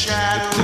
shadow.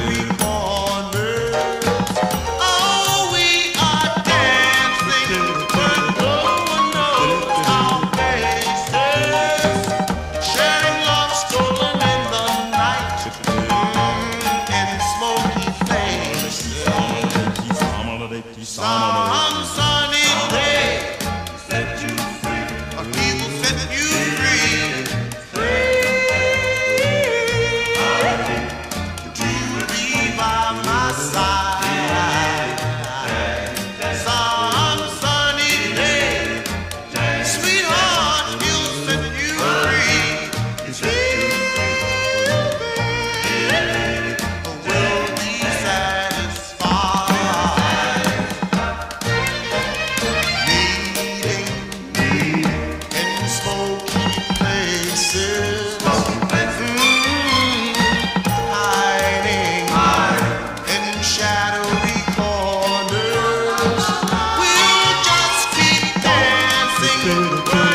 straight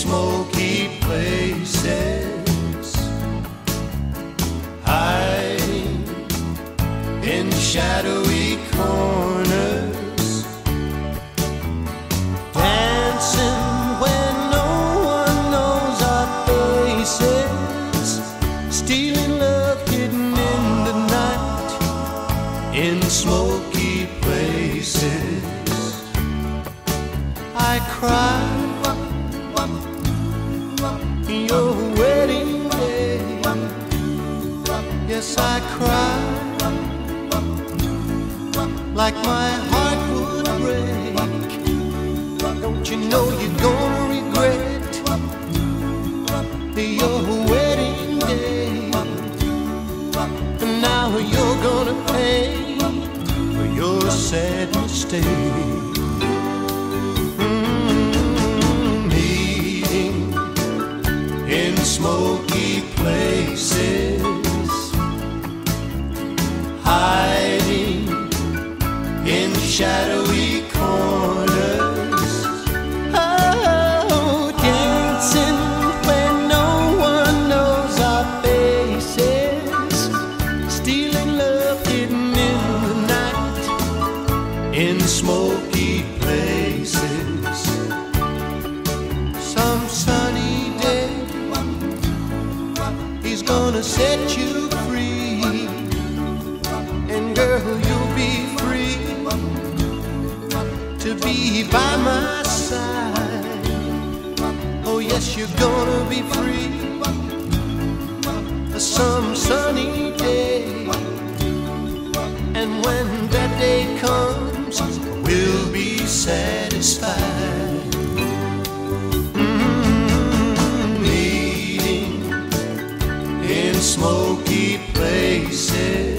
smoky places, hiding in shadowy corners, dancing when no one knows our faces, stealing love hidden in the night in smoky places. I cry your wedding day. Yes, I cried like my heart would break. Don't you know you're gonna regret your wedding day? And now you're gonna pay for your sad mistake. shadows. be by my side. Oh, yes, you're gonna be free some sunny day. And when that day comes, we'll be satisfied. Mm-hmm. Meeting in smoky places.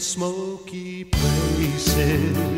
Smoky places.